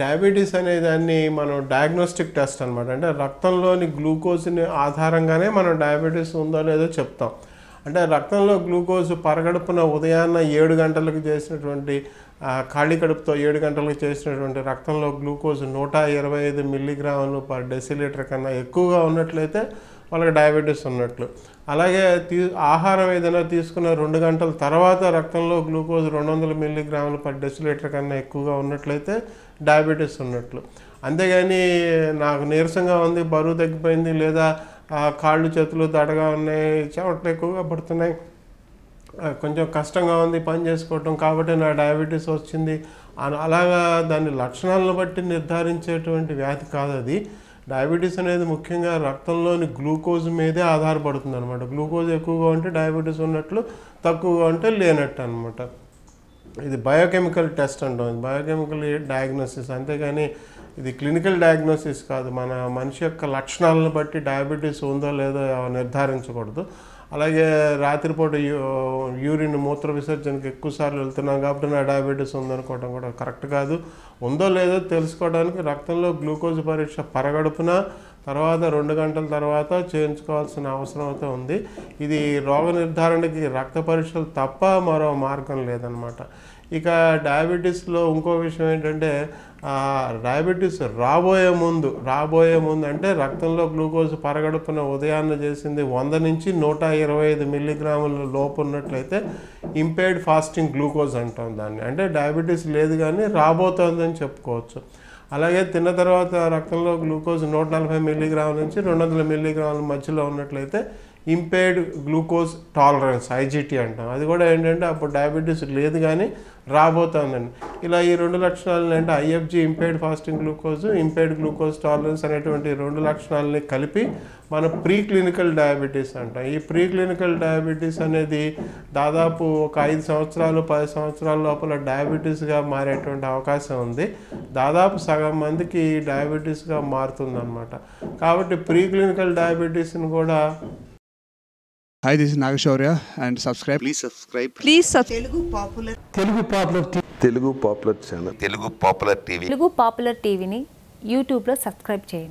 Diabetes అనే దాన్ని మనం డయాగ్నోస్టిక్ టెస్ట్ అనమాట అంటే రక్తంలోని గ్లూకోజ్ని ఆధారంగానే మనం డయాబెటీస్ ఉందో లేదో చెప్తాం. అంటే రక్తంలో గ్లూకోజ్ పరగడుపున ఉదయాన్న ఏడు గంటలకు చేసినటువంటి ఖాళీ కడుపుతో ఏడు గంటలకు చేసినటువంటి రక్తంలో గ్లూకోజ్ నూట ఇరవై ఐదు మిల్లీగ్రాములు పర్ డెసిలీటర్ కన్నా ఎక్కువగా ఉన్నట్లయితే వాళ్ళకి డయాబెటీస్ ఉన్నట్లు. అలాగే తీ ఆహారం ఏదైనా తీసుకున్న రెండు గంటల తర్వాత రక్తంలో గ్లూకోజ్ రెండు వందల మిల్లీగ్రాములు పర్ డెసిలీటర్ కన్నా ఎక్కువగా ఉన్నట్లయితే డయాబెటీస్ ఉన్నట్లు. అంతేగాని నాకు నీరసంగా ఉంది బరువు తగ్గిపోయింది లేదా కాళ్ళు చేతులు దడగా ఉన్నాయి చెమటలు ఎక్కువగా పడుతున్నాయి కొంచెం కష్టంగా ఉంది పని చేసుకోవటం కాబట్టి నా డయాబెటీస్ వచ్చింది. అలాగా దాని లక్షణాలను బట్టి నిర్ధారించేటువంటి వ్యాధి కాదు అది డయాబెటీస్ అనేది ముఖ్యంగా రక్తంలోని గ్లూకోజ్ మీదే ఆధారపడుతుంది అనమాట గ్లూకోజ్ ఎక్కువగా ఉంటే డయాబెటీస్ ఉన్నట్లు తక్కువగా ఉంటే లేనట్టు అనమాట ఇది బయోకెమికల్ టెస్ట్ అంటాం. Biochemical diagnosis. అంతేగాని ఇది క్లినికల్ డయాగ్నోసిస్ కాదు. మన మనిషి యొక్క లక్షణాలను బట్టి డయాబెటీస్ ఉందో లేదో నిర్ధారించకూడదు. అలాగే రాత్రిపూట యూ- యూరిన్ మూత్ర విసర్జనకి ఎక్కువసార్లు వెళ్తున్నాం కాబట్టి నా డయాబెటీస్ ఉందనుకోవడం కూడా కరెక్ట్ కాదు. ఉందో లేదో తెలుసుకోవడానికి రక్తంలో గ్లూకోజ్ పరీక్ష పరగడుపున తర్వాత రెండు గంటల తర్వాత చేయించుకోవాల్సిన అవసరం అయితే ఉంది. ఇది రోగ నిర్ధారణకి రక్త పరీక్షలు తప్ప మరో మార్గం లేదనమాట. ఇక డయాబెటీస్లో ఇంకో విషయం ఏంటంటే డయాబెటీస్ రాబోయే ముందు రాబోయే ముందు అంటే రక్తంలో గ్లూకోజ్ పరగడుపున ఉదయాన్నే చేసింది వంద నుంచి నూట ఇరవై ఐదు మిల్లీగ్రాముల లోపు ఉన్నట్లయితే ఇంపేర్డ్ ఫాస్టింగ్ గ్లూకోజ్ అంటాం దాన్ని. అంటే డయాబెటీస్ లేదు కానీ రాబోతోందని చెప్పుకోవచ్చు. అలాగే తిన్న తర్వాత రక్తంలో గ్లూకోజ్ నూట నలభై మిల్లీగ్రాముల నుంచి రెండు వందల మిల్లీగ్రాముల మధ్యలో ఉన్నట్లయితే ఇంపేర్డ్ గ్లూకోజ్ టాలరెన్స్ ఐజీటీ అంటాం. అది కూడా ఏంటంటే అప్పుడు డయాబెటీస్ లేదు కానీ రాబోతోందండి. ఇలా ఈ రెండు లక్షణాలు అంటే IFG impaired fasting glucose impaired glucose tolerance అనేటువంటి రెండు లక్షణాలని కలిపి మన ప్రీ క్లినికల్ డయాబెటీస్ అంటాం. ఈ ప్రీ క్లినికల్ డయాబెటీస్ అనేది దాదాపు ఒక ఐదు సంవత్సరాలు పది సంవత్సరాల లోపల డయాబెటీస్గా మారేటువంటి అవకాశం ఉంది. దాదాపు సగం మందికి డయాబెటీస్గా మారుతుందన్నమాట. కాబట్టి ప్రీ క్లినికల్ డయాబెటీస్ని కూడా Hi, this is Nagashaurya and subscribe. Please subscribe Please subscribe. Telugu popular Telugu Popular Channel. Telugu popular TV Telugu popular టీవీని యూట్యూబ్లో సబ్స్క్రైబ్ చేయండి